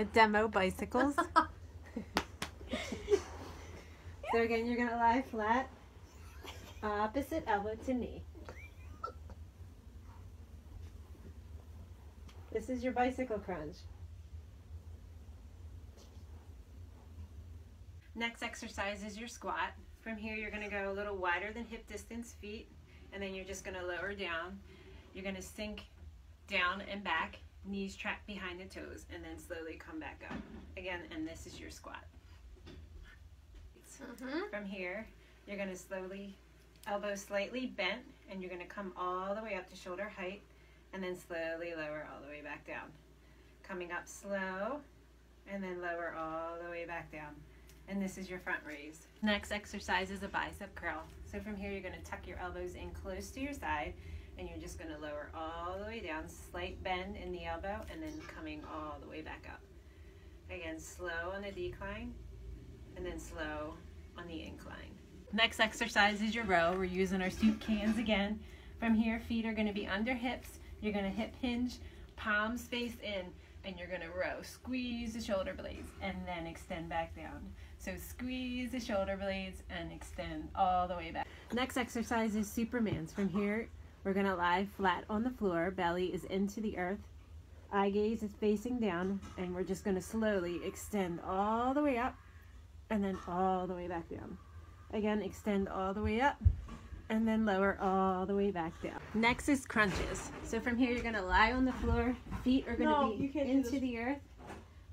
to demo bicycles. so again, you're going to lie flat, opposite elbow to knee. This is your bicycle crunch. Next exercise is your squat. From here, you're going to go a little wider than hip distance feet, and then you're just going to lower down. You're going to sink down and back, knees track behind the toes, and then slowly come back up. Again, and this is your squat. Mm -hmm. From here, you're going to slowly, elbow slightly bent, and you're going to come all the way up to shoulder height, and then slowly lower all the way back down. Coming up slow, and then lower all the way back down. And this is your front raise. Next exercise is a bicep curl. So from here, you're gonna tuck your elbows in close to your side, and you're just gonna lower all the way down, slight bend in the elbow, and then coming all the way back up. Again, slow on the decline, and then slow on the incline. Next exercise is your row. We're using our soup cans again. From here, feet are gonna be under hips, you're gonna hip hinge, palms face in, and you're gonna row. Squeeze the shoulder blades and then extend back down. So squeeze the shoulder blades and extend all the way back. Next exercise is Superman's. From here, we're gonna lie flat on the floor, belly is into the earth, eye gaze is facing down, and we're just gonna slowly extend all the way up and then all the way back down. Again, extend all the way up and then lower all the way back down. Next is crunches. So from here, you're gonna lie on the floor. Feet are gonna no, be into the earth.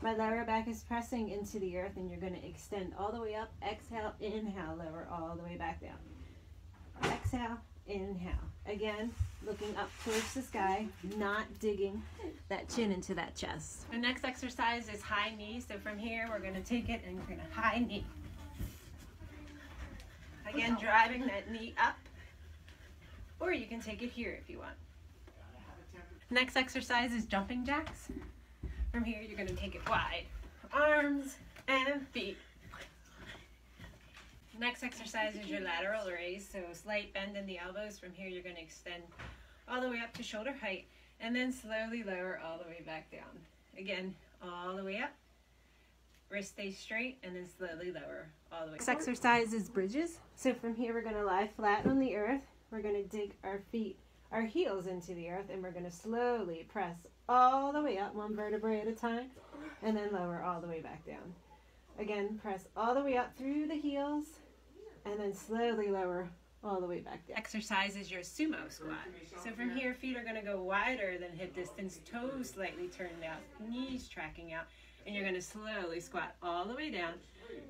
My lower back is pressing into the earth and you're gonna extend all the way up. Exhale, inhale, lower all the way back down. Exhale, inhale. Again, looking up towards the sky, not digging that chin into that chest. The next exercise is high knee. So from here, we're gonna take it and we're gonna high knee. Again, driving that knee up or you can take it here if you want. Next exercise is jumping jacks. From here, you're going to take it wide. Arms and feet. Next exercise is your lateral raise. So slight bend in the elbows. From here, you're going to extend all the way up to shoulder height and then slowly lower all the way back down. Again, all the way up. Wrist stays straight and then slowly lower all the way. Back. Next exercise is bridges. So from here, we're going to lie flat on the earth we're going to dig our feet, our heels into the earth, and we're going to slowly press all the way up, one vertebrae at a time, and then lower all the way back down. Again, press all the way up through the heels, and then slowly lower all the way back down. Exercise is your sumo squat. So from here, feet are going to go wider than hip distance, toes slightly turned out, knees tracking out, and you're going to slowly squat all the way down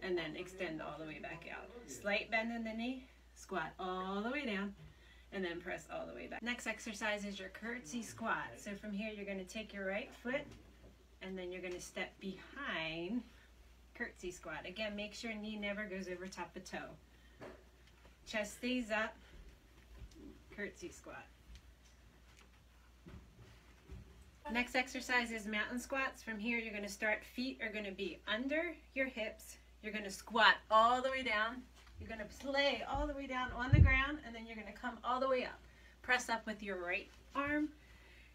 and then extend all the way back out. Slight bend in the knee, squat all the way down, and then press all the way back. Next exercise is your curtsy squat. So from here, you're gonna take your right foot and then you're gonna step behind curtsy squat. Again, make sure knee never goes over top of toe. Chest stays up, curtsy squat. Next exercise is mountain squats. From here, you're gonna start, feet are gonna be under your hips. You're gonna squat all the way down you're going to lay all the way down on the ground and then you're going to come all the way up. Press up with your right arm,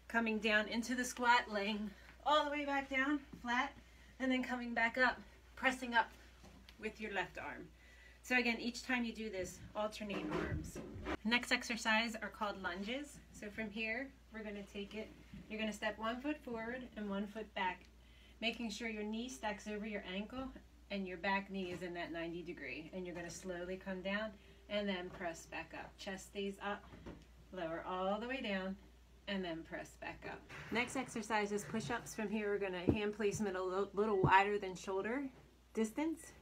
coming down into the squat, laying all the way back down, flat, and then coming back up, pressing up with your left arm. So again, each time you do this, alternate arms. Next exercise are called lunges. So from here, we're gonna take it, you're gonna step one foot forward and one foot back, making sure your knee stacks over your ankle and your back knee is in that 90 degree. And you're going to slowly come down and then press back up. Chest stays up lower all the way down and then press back up. Next exercise is push-ups. From here we're going to hand placement a little wider than shoulder distance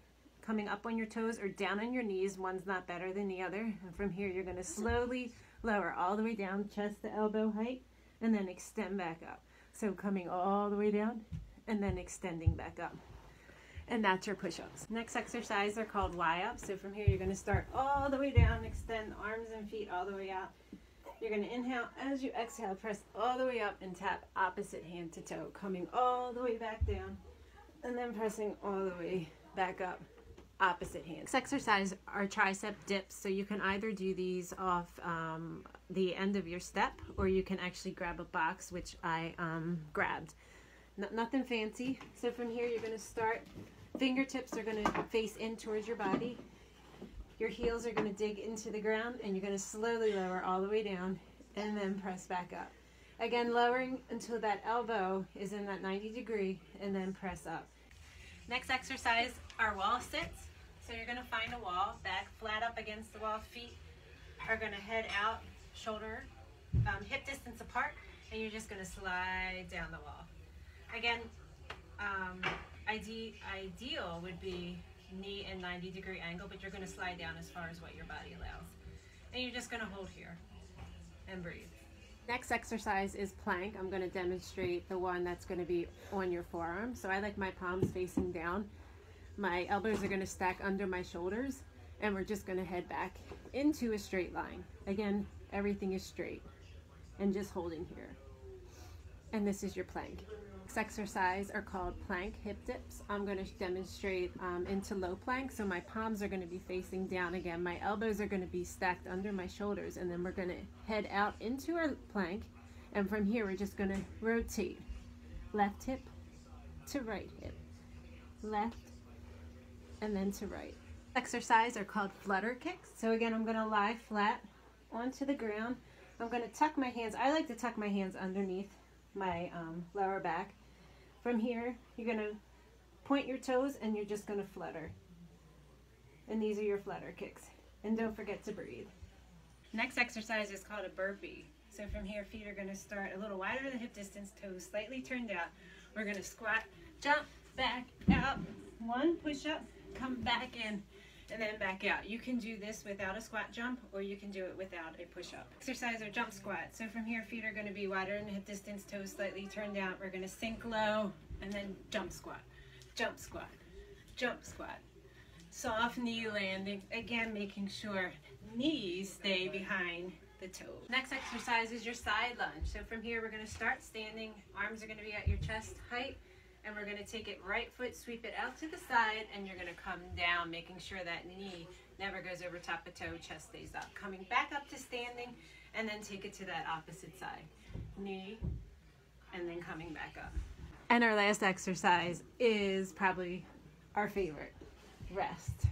coming up on your toes or down on your knees one's not better than the other and from here you're going to slowly lower all the way down chest to elbow height and then extend back up so coming all the way down and then extending back up and that's your push-ups. Next exercise are called Y-ups. So from here, you're gonna start all the way down, extend arms and feet all the way out. You're gonna inhale, as you exhale, press all the way up and tap opposite hand to toe, coming all the way back down, and then pressing all the way back up, opposite hand. Next exercise are tricep dips. So you can either do these off um, the end of your step, or you can actually grab a box, which I um, grabbed. nothing fancy. So from here, you're going to start, fingertips are going to face in towards your body. Your heels are going to dig into the ground and you're going to slowly lower all the way down and then press back up. Again, lowering until that elbow is in that 90 degree and then press up. Next exercise are wall sits. So you're gonna find a wall, back flat up against the wall, feet are gonna head out, shoulder, um, hip distance apart, and you're just gonna slide down the wall. Again, um, ide ideal would be knee and 90 degree angle, but you're gonna slide down as far as what your body allows. And you're just gonna hold here and breathe. Next exercise is plank. I'm to demonstrate the one that's to be on your forearm. So I like my palms facing down. My elbows are going to stack under my shoulders and we're just going to head back into a straight line. Again, everything is straight and just holding here. And this is your plank exercise are called plank hip dips. I'm going to demonstrate um, into low plank. So my palms are going to be facing down again. My elbows are going to be stacked under my shoulders. And then we're going to head out into our plank. And from here, we're just going to rotate left hip to right hip. Left and then to right. Exercise are called flutter kicks. So again, I'm going to lie flat onto the ground. I'm going to tuck my hands. I like to tuck my hands underneath my um, lower back from here, you're going to point your toes and you're just going to flutter. And these are your flutter kicks. And don't forget to breathe. Next exercise is called a burpee. So from here, feet are going to start a little wider than hip distance, toes slightly turned out. We're going to squat, jump, back, out. One, push up, come back in, and then back out. You can do this without a squat jump or you can do it without a push up. Exercise or jump squat. So from here, feet are gonna be wider than hip distance, toes slightly turned out. We're gonna sink low and then jump squat, jump squat, jump squat. Soft knee landing, again, making sure knees stay behind the toes. Next exercise is your side lunge. So from here, we're gonna start standing. Arms are gonna be at your chest height and we're gonna take it right foot, sweep it out to the side, and you're gonna come down, making sure that knee never goes over top of toe, chest stays up. Coming back up to standing, and then take it to that opposite side. Knee, and then coming back up. And our last exercise is probably our favorite, rest.